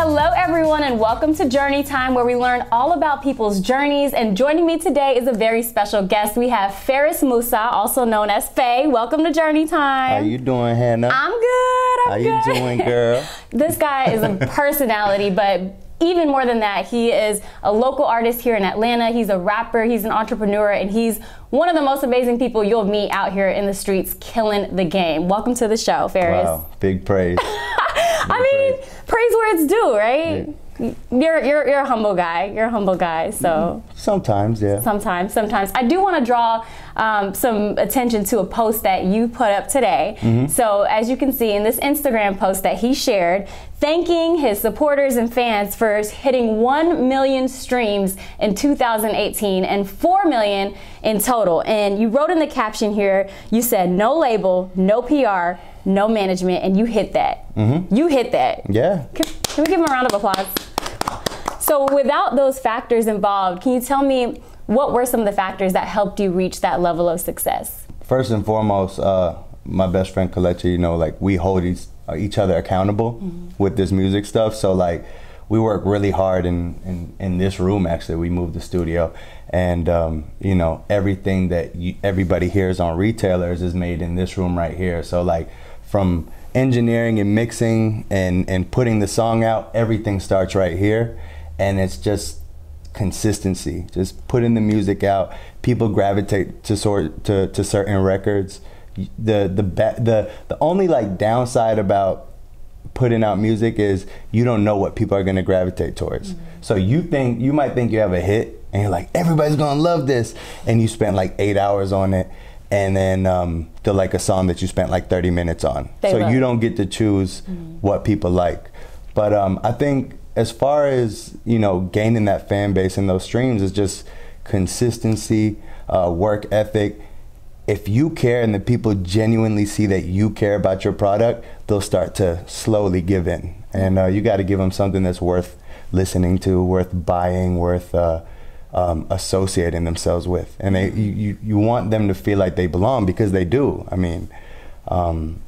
Hello, everyone, and welcome to Journey Time, where we learn all about people's journeys. And joining me today is a very special guest. We have Faris Mousa, also known as Phay. Welcome to Journey Time. How you doing, Hannah? I'm good. I'm How good. you doing, girl? this guy is a personality, but even more than that, he is a local artist here in Atlanta. He's a rapper, he's an entrepreneur, and he's one of the most amazing people you'll meet out here in the streets, killing the game. Welcome to the show, Faris. Wow, big praise. I mean, praise where it's due, right? You're, you're, you're a humble guy. You're a humble guy, so Sometimes, yeah. sometimes, sometimes. I do want to draw um, some attention to a post that you put up today. So, as you can see in this Instagram post that he shared, thanking his supporters and fans for hitting 1 million streams in 2018 and 4 million in total. And you wrote in the caption here, you said, no label, no PR, no management, and you hit that. You hit that. Yeah. Can, can we give him a round of applause? So, without those factors involved, can you tell me what were some of the factors that helped you reach that level of success? First and foremost, uh, my best friend Kelechi, you know, like we hold each, each other accountable with this music stuff. So like we work really hard in, in, in this room. Actually, we moved the studio, and um, you know everything that you, everybody hears on retailers is made in this room right here. So like from engineering and mixing and and putting the song out, everything starts right here, and it's just consistency. Just putting the music out. People gravitate to sort to, to certain records. The the ba- the the only like downside about putting out music is you don't know what people are going to gravitate towards. So you think you might think you have a hit and you're like everybody's going to love this and you spent like 8 hours on it and then um, to like a song that you spent like 30 minutes on. They so love you don't get to choose what people like. But um, I think as far as you know, gaining that fan base and those streams is just consistency, uh, work ethic. If you care and the people genuinely see that you care about your product, they'll start to slowly give in. And uh, you got to give them something that's worth listening to, worth buying, worth uh, um, associating themselves with. And they, you, you, want them to feel like they belong because they do. I mean, um,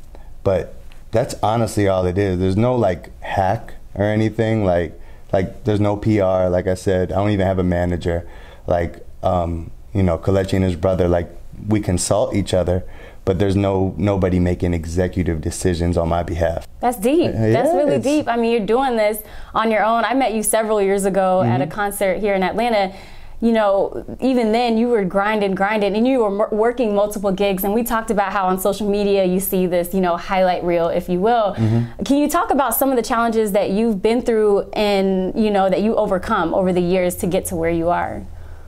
but that's honestly all it is. There's no like hack or anything. Like like there's no PR. Like I said, I don't even have a manager. Like um, you know, Kelechi and his brother. Like we consult each other, but there's no nobody making executive decisions on my behalf. That's deep. That's really deep. I mean, you're doing this on your own. I met you several years ago at a Mm-hmm. concert here in Atlanta. You know, even then you were grinding, grinding, and you were m- working multiple gigs. And we talked about how on social media you see this, you know, highlight reel, if you will. Mm-hmm. Can you talk about some of the challenges that you've been through and, you know, that you overcome over the years to get to where you are?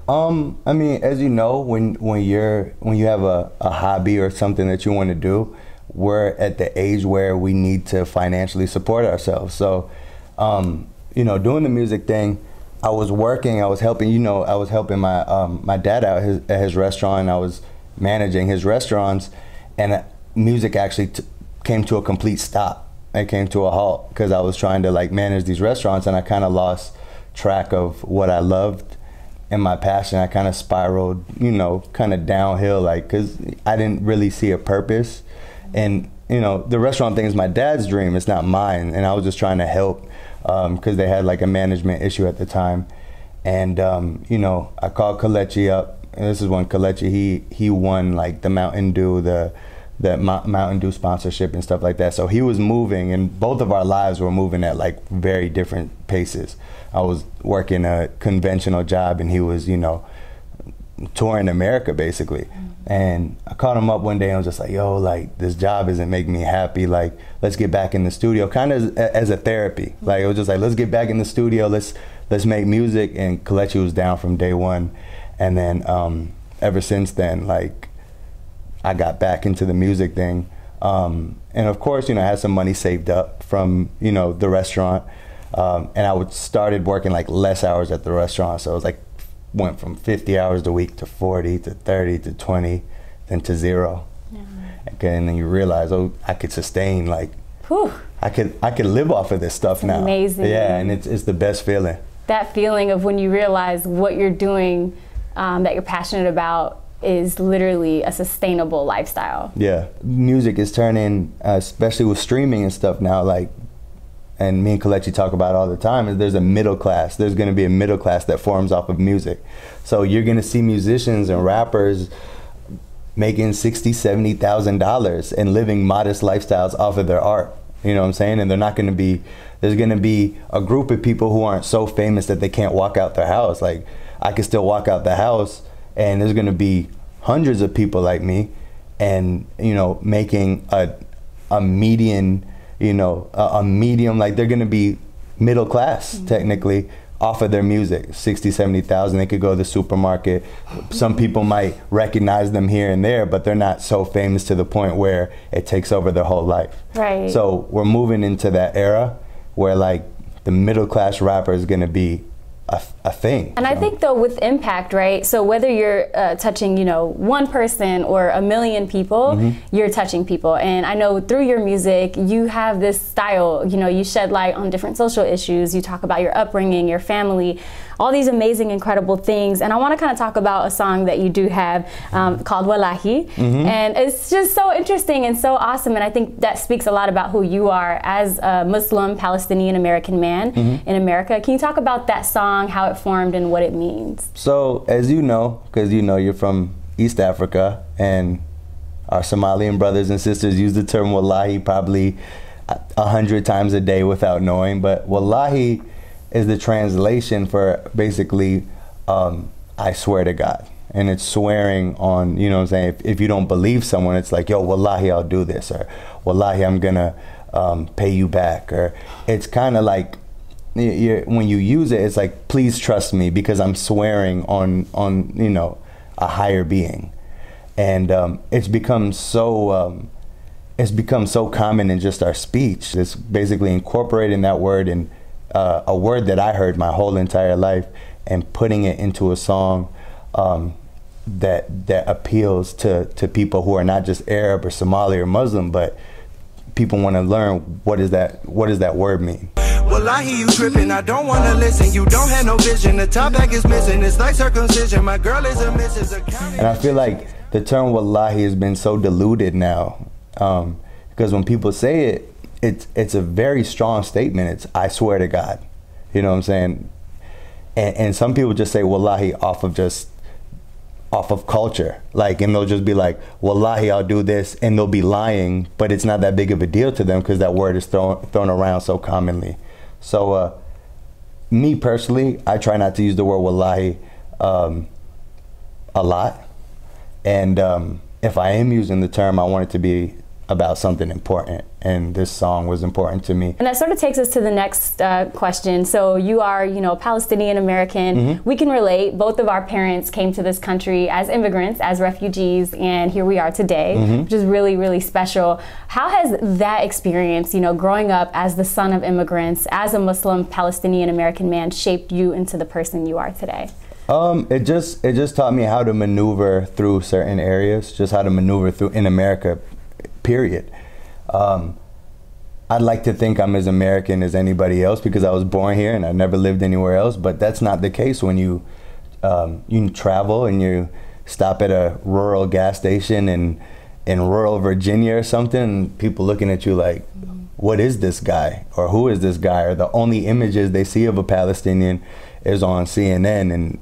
Um, I mean, as you know, when when you're when you have a, a hobby or something that you want to do, we're at the age where we need to financially support ourselves. So, um, you know, doing the music thing, I was working, I was helping, you know, I was helping my um, my dad out his, at his restaurant. I was managing his restaurants, and uh, music actually came to a complete stop. It came to a halt because I was trying to like manage these restaurants, and I kind of lost track of what I loved and my passion. I kind of spiraled, you know, kind of downhill, like because I didn't really see a purpose, and you know, the restaurant thing is my dad's dream. It's not mine, and I was just trying to help because they had like a management issue at the time, and um, you know, I called Kelechi up. And this is when Kelechi he he won like the Mountain Dew the Mou- Mountain Dew sponsorship and stuff like that. So he was moving, and both of our lives were moving at like very different paces. I was working a conventional job, and he was, you know, touring America basically. And I called him up one day and I was just like, yo, like this job isn't making me happy. Like, let's get back in the studio, kind of as, as a therapy. Like it was just like, let's get back in the studio. Let's let's make music. And Kelechi was down from day one. And then um, ever since then, like I got back into the music thing. Um, and of course, you know, I had some money saved up from, you know, the restaurant. Um, and I would started working like less hours at the restaurant. So it was like went from 50 hours a week to 40 to 30 to 20, then to zero. Okay, and then you realize, oh, I could sustain like Whew. I could I could live off of this stuff now. amazing. Yeah, and it's it's the best feeling. that feeling of when you realize what you're doing um, that you're passionate about is literally a sustainable lifestyle. Yeah, music is turning, uh, especially with streaming and stuff now. Like and me and Kelechi talk about all the time is there's a middle class. There's going to be a middle class that forms off of music. So you're going to see musicians and rappers making sixty, seventy thousand dollars and living modest lifestyles off of their art. You know what I'm saying? And they're not going to be. There's going to be a group of people who aren't so famous that they can't walk out their house. Like I can still walk out the house, and there's going to be hundreds of people like me, and you know, making a a median, you know, a, a medium. Like they're going to be middle class mm-hmm. technically off of their music 60 70,000 they could go to the supermarket some people might recognize them here and there but they're not so famous to the point where it takes over their whole life right so we're moving into that era where like the middle class rapper is going to be a, a thing. And I think though with impact, right? So whether you're uh, touching, you know, one person or a million people, mm-hmm. you're touching people. And I know through your music, you have this style. You know, you shed light on different social issues. You talk about your upbringing, your family all these amazing, incredible things. And I want to kind of talk about a song that you do have um, called Wallahi. Mm-hmm. And it's just so interesting and so awesome. And I think that speaks a lot about who you are as a Muslim Palestinian American man mm-hmm. in America. Can you talk about that song, how it formed, and what it means? So, as you know, because you know you're from East Africa, and our Somalian brothers and sisters use the term wallahi probably a hundred times a day without knowing. But wallahi is the translation for basically um, I swear to God. And it's swearing on, you know I'm saying? If, if, you don't believe someone, it's like, yo, wallahi, I'll do this. Or wallahi, I'm going to um, pay you back. Or it's kind of like, when you use it, it's like, please trust me because I'm swearing on, on you know, a higher being. And um, it's become so, um, it's become so common in just our speech. It's basically incorporating that word and uh, a word that I heard my whole entire life and putting it into a song um, that that appeals to to people who are not just Arab or Somali or Muslim, but people want to learn what is that what does that word mean. Well, I hear you tripping. I don't want to listen. You don't have no vision. The top back is missing. It's like circumcision. My girl is a missus. And I feel like the term wallahi has been so diluted now. Um, because when people say it, it's it's a very strong statement. It's I swear to God. You know what I'm saying? And, and some people just say wallahi off of just off of culture. Like and they'll just be like, Wallahi I'll do this and they'll be lying, but it's not that big of a deal to them because that word is thrown thrown around so commonly. So uh, me personally, I try not to use the word wallahi um, a lot. And um, if I am using the term, I want it to be about something important and this song was important to me. And that sort of takes us to the next uh, question. So you are you know palestinian american. Mm-hmm. we can relate. Both of our parents came to this country as immigrants as refugees and here we are today mm-hmm. which is really really special. How has that experience you know growing up as the son of immigrants as a muslim palestinian american man shaped you into the person you are today? Um, it just it just taught me how to maneuver through certain areas, just how to maneuver through in America period. Um, I'd like to think I'm as American as anybody else because I was born here and I never lived anywhere else. But that's not the case when you um, you travel and you stop at a rural gas station in in rural Virginia or something. And people looking at you like, "What is this guy?" or "Who is this guy?" or the only images they see of a Palestinian is on CNN and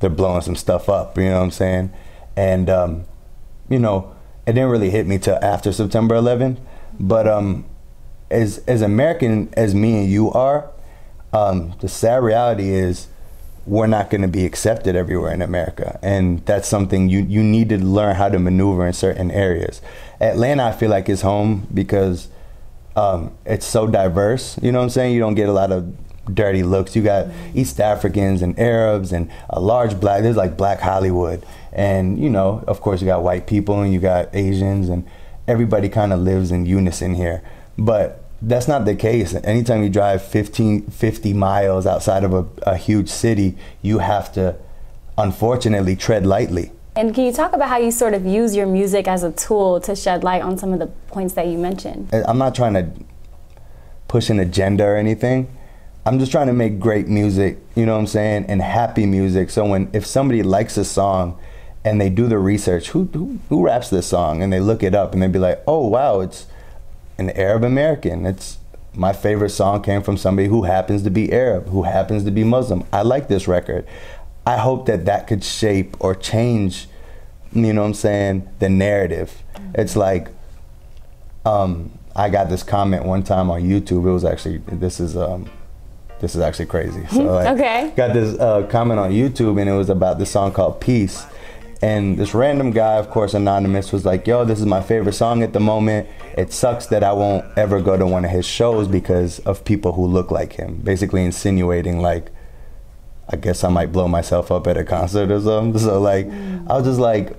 they're blowing some stuff up. You know what I'm saying? And um, you know it didn't really hit me till after September 11th. But um, as as American as me and you are, um, the sad reality is we're not going to be accepted everywhere in America, and that's something you you need to learn how to maneuver in certain areas. Atlanta, I feel like is home because um, it's so diverse. You know what I'm saying? You don't get a lot of dirty looks. You got East Africans and Arabs and a large black. There's like Black Hollywood, and you know, of course, you got white people and you got Asians, and everybody kind of lives in unison here. But that's not the case. Anytime you drive 15, 50 miles outside of a, a huge city, you have to, unfortunately, tread lightly. And can you talk about how you sort of use your music as a tool to shed light on some of the points that you mentioned? I'm not trying to push an agenda or anything. I'm just trying to make great music, you know what I'm saying, and happy music. So when if somebody likes a song and they do the research, who who, who raps this song, and they look it up and they be like, oh wow, it's an Arab American, it's my favorite song came from somebody who happens to be Arab, who happens to be Muslim. I like this record. I hope that that could shape or change, you know what I'm saying, the narrative. Mm-hmm. It's like, um, I got this comment one time on YouTube. It was actually, this is, um, this is actually crazy. So like, okay. Got this uh, comment on YouTube and it was about this song called Peace. And this random guy, of course, anonymous, was like, "Yo, this is my favorite song at the moment. It sucks that I won't ever go to one of his shows because of people who look like him." Basically, insinuating like, I guess I might blow myself up at a concert or something. So like. I was just like,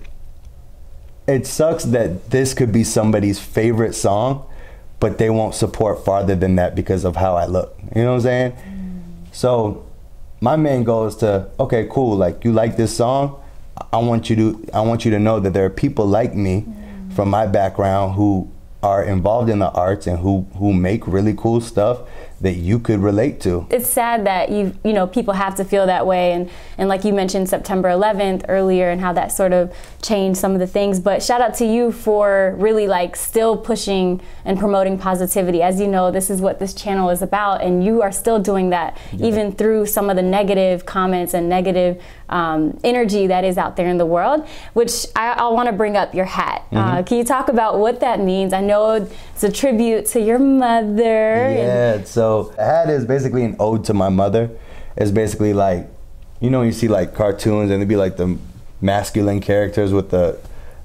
it sucks that this could be somebody's favorite song, but they won't support farther than that because of how I look. You know what I'm saying? So my main goal is to, okay, cool, like you like this song, I want you to I want you to know that there are people like me from my background who are involved in the arts and who who make really cool stuff that you could relate to. It's sad that you you know people have to feel that way and and like you mentioned September 11th earlier and how that sort of changed some of the things but shout out to you for really like still pushing and promoting positivity as you know this is what this channel is about and you are still doing that yeah. even through some of the negative comments and negative um, energy that is out there in the world which I, I want to bring up your hat uh, mm-hmm. uh, can you talk about what that means I know it's a tribute to your mother yeah so hat is basically an ode to my mother. It's basically like, you know, you see like cartoons and it'd be like the masculine characters with the,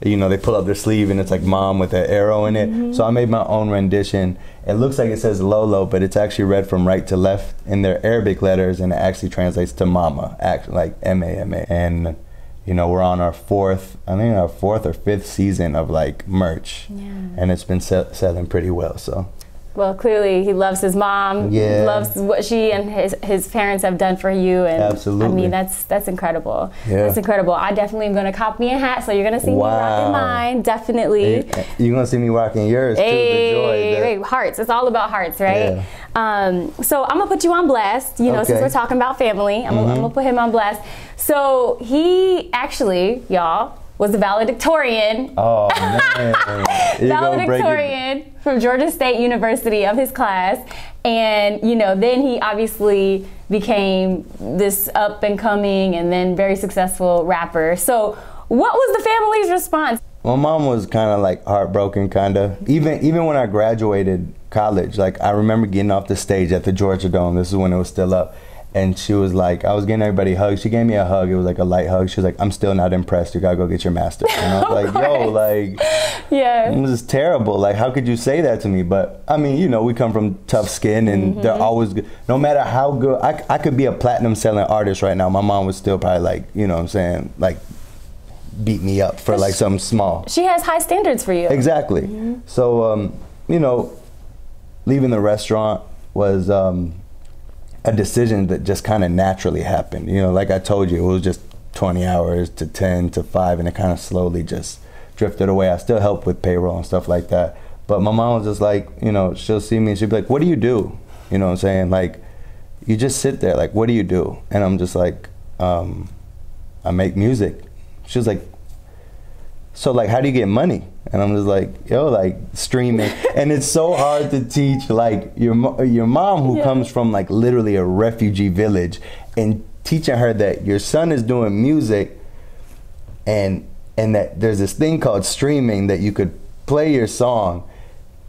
you know, they pull up their sleeve and it's like mom with an arrow in it. Mm-hmm. So I made my own rendition. It looks like it says Lolo, but it's actually read from right to left in their Arabic letters and it actually translates to mama, act like M A M A. And you know, we're on our fourth, I think our fourth or fifth season of like merch, yeah. and it's been selling pretty well. So well, clearly he loves his mom. Yeah. Loves what she and his, his parents have done for you. And Absolutely. I mean, that's that's incredible. Yeah. That's incredible. I definitely am going to cop me a hat, so you're going to see wow. me rocking mine. Definitely. Hey, you're going to see me rocking yours hey, too. The joy. Hey, hearts. It's all about hearts, right? Yeah. Um, so I'm to put you on blast. You know, okay. since we're talking about family, I'm, mm-hmm. I'm going to put him on blast. So he actually, y'all, was a valedictorian. Oh man! valedictorian from Georgia State University of his class, and you know, then he obviously became this up and coming and then very successful rapper. So, what was the family's response? My mom was kind of like heartbroken, kind of. Even even when I graduated college, like I remember getting off the stage at the Georgia Dome. This is when it was still up and she was like, I was getting everybody hugs. She gave me a hug. It was like a light hug. She was like, I'm still not impressed. You gotta go get your master's. And I was like, yo, like, yeah, it was terrible. Like, how could you say that to me? But I mean, you know, we come from tough skin, and mm-hmm. they're always good. No matter how good, I, I could be a platinum selling artist right now. My mom was still probably like, you know, what I'm saying, like, beat me up for like something small. She has high standards for you. Exactly. Mm-hmm. So, um, you know, leaving the restaurant was. Um, a decision that just kind of naturally happened. You know, like I told you, it was just 20 hours to 10 to 5, and it kind of slowly just drifted away. I still help with payroll and stuff like that. But my mom was just like, you know, she'll see me and she'll be like, what do you do? You know what I'm saying? Like, you just sit there, like, what do you do? And I'm just like, um, I make music. She was like, so like, how do you get money? And I'm just like, yo, like streaming. and it's so hard to teach like your your mom who yeah. comes from like literally a refugee village and teaching her that your son is doing music and and that there's this thing called streaming that you could play your song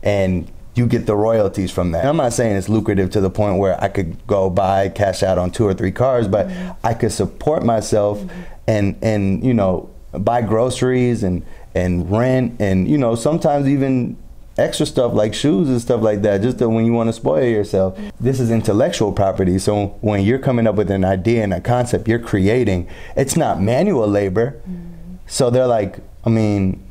and you get the royalties from that. And I'm not saying it's lucrative to the point where I could go buy cash out on two or three cars, but mm-hmm. I could support myself mm-hmm. And and you know buy groceries and and rent and you know sometimes even extra stuff like shoes and stuff like that just when you want to spoil yourself. This is intellectual property so when you're coming up with an idea and a concept you're creating it's not manual labor. Mm-hmm. so they're like i mean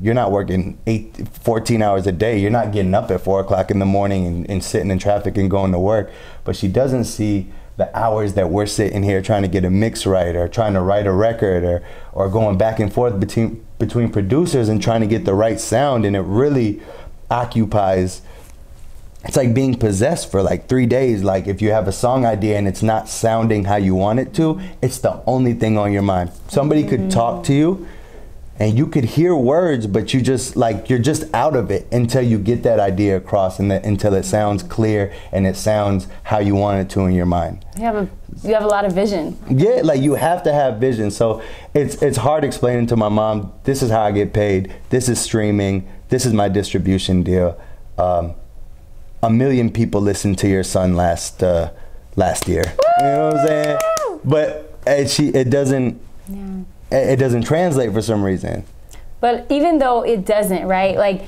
you're not working eight, 14 hours a day. You're not getting up at 4 o'clock in the morning and, and sitting in traffic and going to work. But she doesn't see the hours that we're sitting here trying to get a mix right or trying to write a record or, or going back and forth between between producers and trying to get the right sound and it really occupies it's like being possessed for like three days. Like if you have a song idea and it's not sounding how you want it to it's the only thing on your mind. Somebody could talk to you and you could hear words, but you just like you're just out of it until you get that idea across, and that, until it sounds clear and it sounds how you want it to in your mind. You have a you have a lot of vision. Yeah, like you have to have vision. So it's it's hard explaining to my mom. This is how I get paid. This is streaming. This is my distribution deal. Um, a million people listened to your son last uh, last year. You know what I'm saying? But it, she it doesn't yeah. It, doesn't translate for some reason. But even though it doesn't, right? Like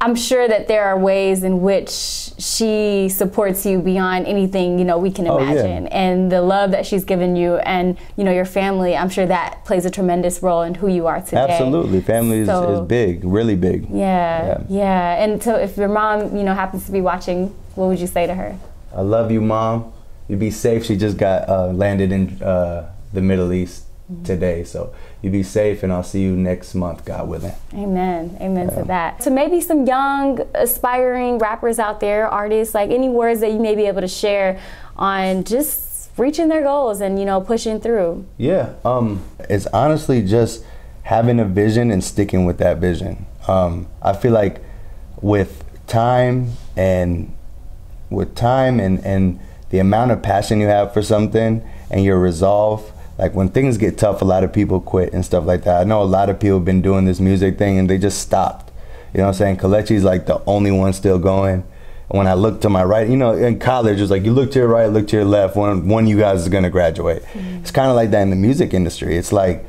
I'm sure that there are ways in which she supports you beyond anything you know we can imagine, oh, yeah. and the love that she's given you, and you know your family. I'm sure that plays a tremendous role in who you are today. Absolutely, family so, is, is, big, really big. Yeah, yeah, yeah. And so, if your mom, you know, happens to be watching, what would you say to her? I love you, mom. You be safe. She just got uh, landed in uh, the Middle East mm-hmm. today, so you be safe, and I'll see you next month, God willing. Amen. Amen yeah. to that. So maybe some young, aspiring rappers out there, artists, like any words that you may be able to share on just reaching their goals and you know pushing through. Yeah. Um, it's honestly just having a vision and sticking with that vision. Um, I feel like with time and with time and and the amount of passion you have for something and your resolve like when things get tough, a lot of people quit and stuff like that. I know a lot of people have been doing this music thing and they just stopped. You know what I'm saying? Kelechi's like the only one still going. When I look to my right, you know, in college, it's like you look to your right, look to your left. One, one of you guys is gonna graduate. Mm-hmm. It's kind of like that in the music industry. It's like,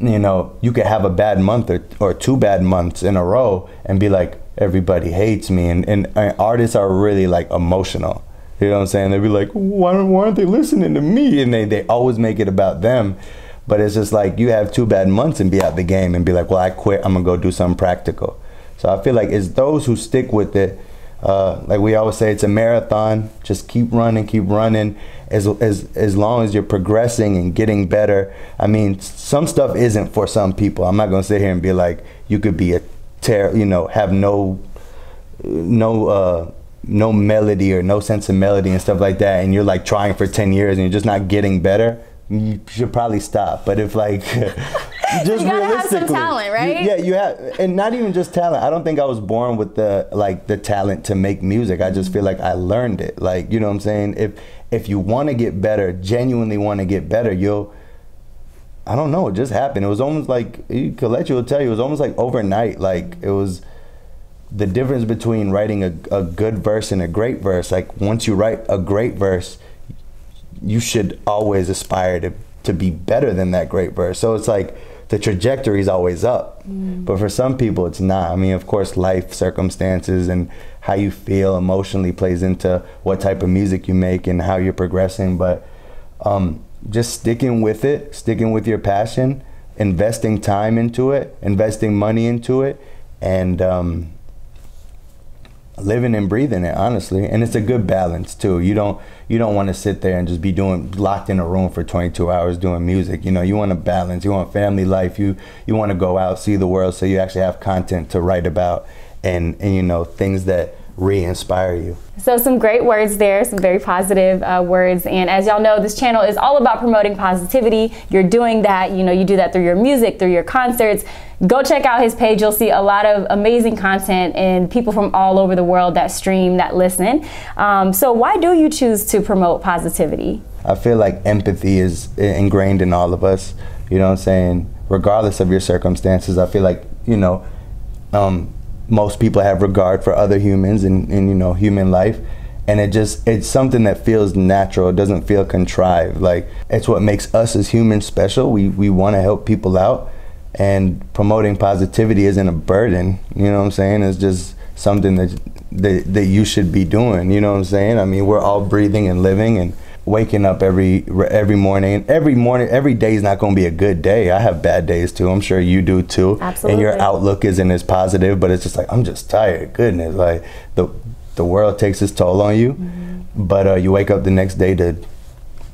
you know, you could have a bad month or, or two bad months in a row and be like, everybody hates me. And, and, and artists are really like emotional you know what I'm saying? They'd be like, why, why aren't they listening to me? And they, they always make it about them. But it's just like you have two bad months and be out the game and be like, well, I quit. I'm going to go do something practical. So I feel like it's those who stick with it. Uh, like we always say, it's a marathon. Just keep running, keep running. As, as, as long as you're progressing and getting better. I mean, some stuff isn't for some people. I'm not going to sit here and be like, you could be a tear, you know, have no, no, uh, no melody or no sense of melody and stuff like that, and you're like trying for 10 years and you're just not getting better, you should probably stop. But if like, just you gotta have some talent, right? You, yeah, you have, and not even just talent. I don't think I was born with the like the talent to make music. I just feel like I learned it. Like you know what I'm saying? If if you want to get better, genuinely want to get better, you'll. I don't know. It just happened. It was almost like Kelechi will tell you. It was almost like overnight. Like it was the difference between writing a, a good verse and a great verse like once you write a great verse you should always aspire to, to be better than that great verse. So it's like the trajectory is always up. Mm. but for some people it's not. I mean of course life circumstances and how you feel emotionally plays into what type of music you make and how you're progressing. But um, just sticking with it sticking with your passion investing time into it investing money into it and um, living and breathing it honestly. And it's a good balance too. You don't you don't want to sit there and just be doing locked in a room for 22 hours doing music. You know you want to balance. You want family life. You you want to go out see the world so you actually have content to write about and and you know things that re-inspire you. So some great words there, some very positive uh, words. And as y'all know, this channel is all about promoting positivity. You're doing that, you know, you do that through your music, through your concerts. Go check out his page. You'll see a lot of amazing content and people from all over the world that stream, that listen. Um, so why do you choose to promote positivity? I feel like empathy is ingrained in all of us. You know what I'm saying? Regardless of your circumstances, I feel like, you know, um, most people have regard for other humans and, and you know human life and it just it's something that feels natural it doesn't feel contrived like it's what makes us as humans special we we want to help people out and promoting positivity isn't a burden you know what i'm saying it's just something that that, that you should be doing you know what i'm saying i mean we're all breathing and living and waking up every every morning. Every morning, every day is not going to be a good day. I have bad days too. I'm sure you do too. Absolutely. And your outlook isn't as positive, but it's just like I'm just tired. Goodness, like the the world takes its toll on you. Mm-hmm. But uh, you wake up the next day to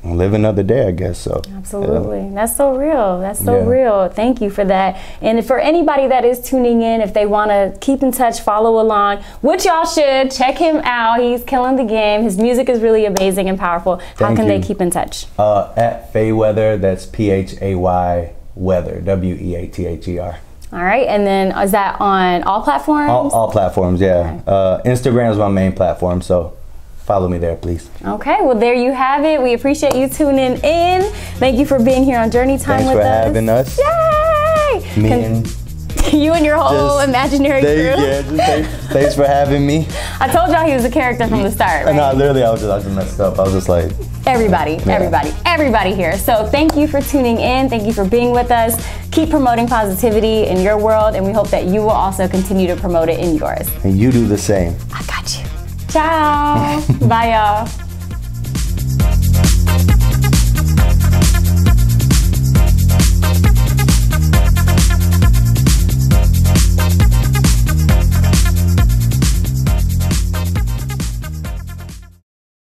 live another day, I guess. So absolutely, yeah. that's so real. That's so yeah. real. Thank you for that. And for anybody that is tuning in, if they want to keep in touch, follow along, which y'all should check him out. He's killing the game. His music is really amazing and powerful. How can you. they keep in touch? Uh, at Phayweather. That's P H A Y Weather, W E A T H E R. All right, and then is that on all platforms? All, all platforms, yeah. Uh, Instagram is my main platform, so follow me there, please. Okay, well there you have it. We appreciate you tuning in. Thank you for being here on Journey Time Thanks with for us. having us. Yay! Me Con- and you and your whole just- imaginary thank- crew. yeah, just thanks, thanks for having me. I told y'all he was a character from the start. Right? no, literally, I was just, I just messed up. I was just like, Everybody, everybody, everybody here. So thank you for tuning in. Thank you for being with us. Keep promoting positivity in your world, and we hope that you will also continue to promote it in yours. and you do the same. Ciao. Bye, y'all.